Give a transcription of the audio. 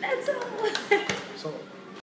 That's all.